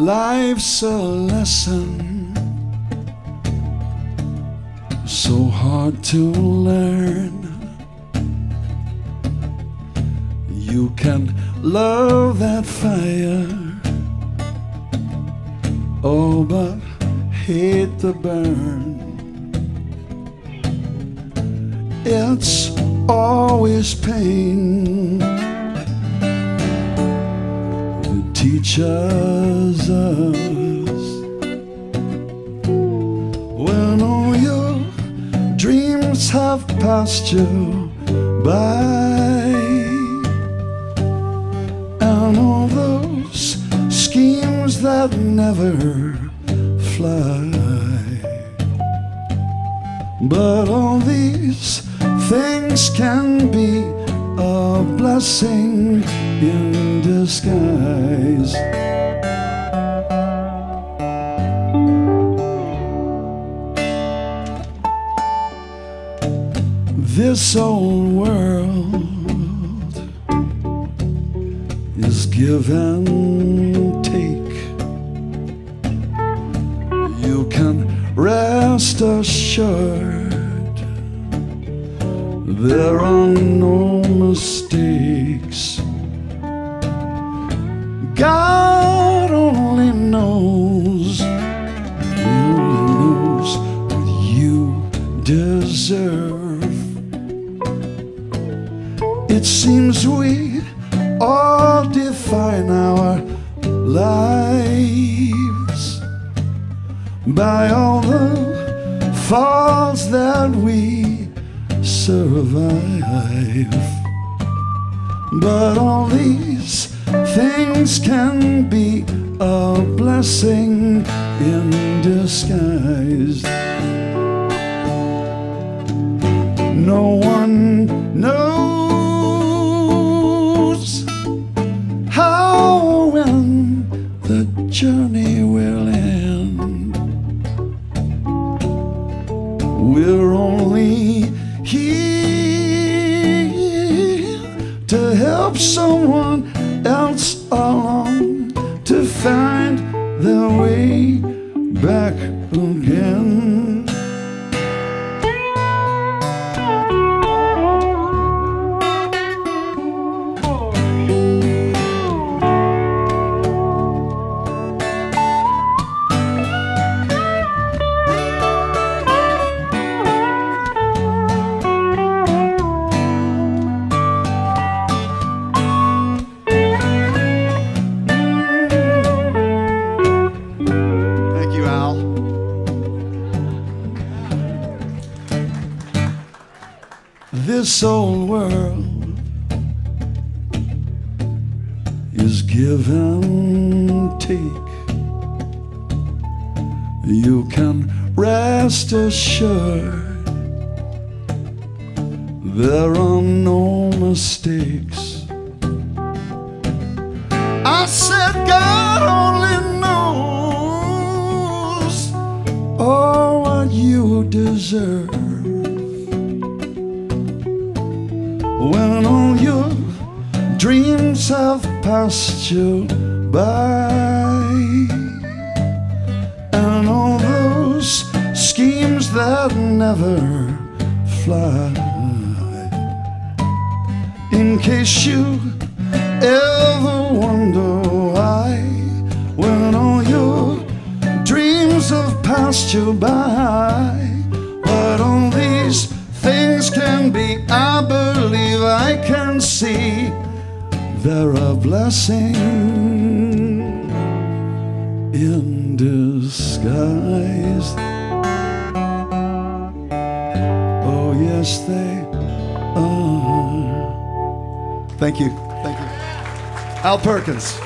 Life's a lesson so hard to learn. You can love that fire, oh, but hate the burn. It's always pain teaches when all your dreams have passed you by. And all those schemes that never fly. But all these things can be a blessing in disguise. This old world is give and take. You can rest assured there are no mistakes. God only knows, knows what you deserve. It seems we all define our lives by all the falls that we survive. But all these things can be a blessing in disguise. No one knows how when the journey will end. We're only here to help someone else along to find their way back This old world is give and take. You can rest assured there are no mistakes. I said, God only knows all what you deserve. When all your dreams have passed you by, and all those schemes that never fly. In case you ever wonder why, when all your dreams have passed you by, what all these things can be, I believe I can see they're a blessing in disguise. Oh, yes, they are. Thank you. Thank you. Al Perkins.